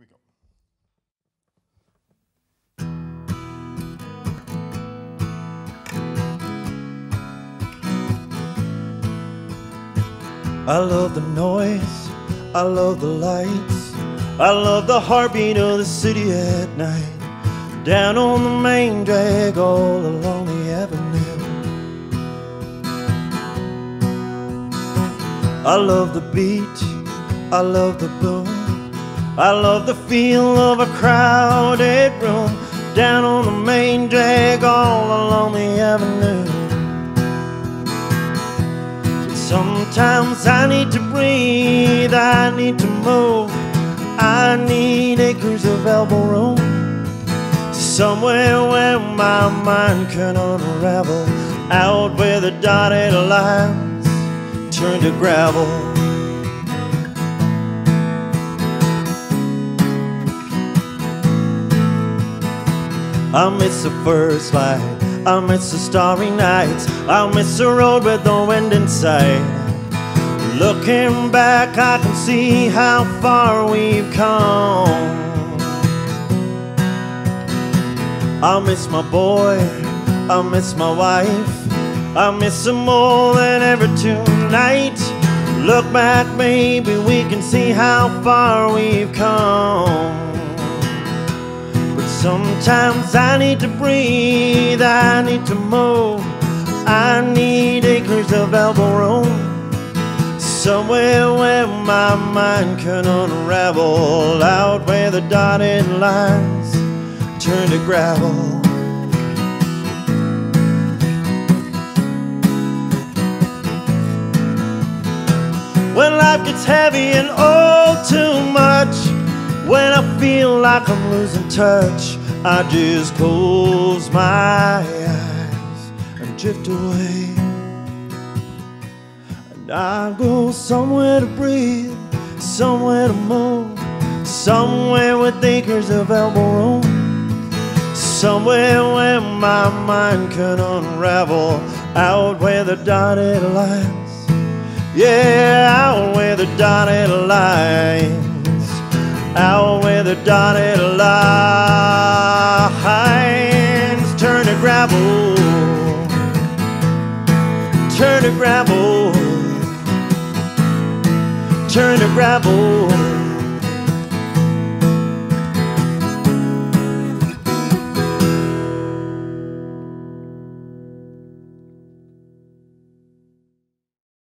we go. I love the noise, I love the lights, I love the heartbeat of the city at night. Down on the main drag, all along the avenue. I love the beat, I love the boom, I love the feel of a crowded room. Down on the main drag, all along the avenue. Sometimes I need to breathe, I need to move, I need acres of elbow room. Somewhere where my mind can unravel, out where the dotted lines turn to gravel. I miss the first light. I miss the starry nights. I miss the road with the wind in sight. Looking back, I can see how far we've come. I miss my boy. I miss my wife. I miss them more than ever tonight. Look back, maybe we can see how far we've come. Sometimes I need to breathe, I need to move, I need acres of elbow room. Somewhere where my mind can unravel, out where the dotted lines turn to gravel. When life gets heavy and all too much, when I feel like I'm losing touch, I just close my eyes and drift away. And I go somewhere to breathe, somewhere to move, somewhere with acres of elbow room, somewhere where my mind can unravel, out where the dotted lines. Yeah, out where the dotted lines, out where the dotted lines turn to gravel, turn to gravel, turn to gravel.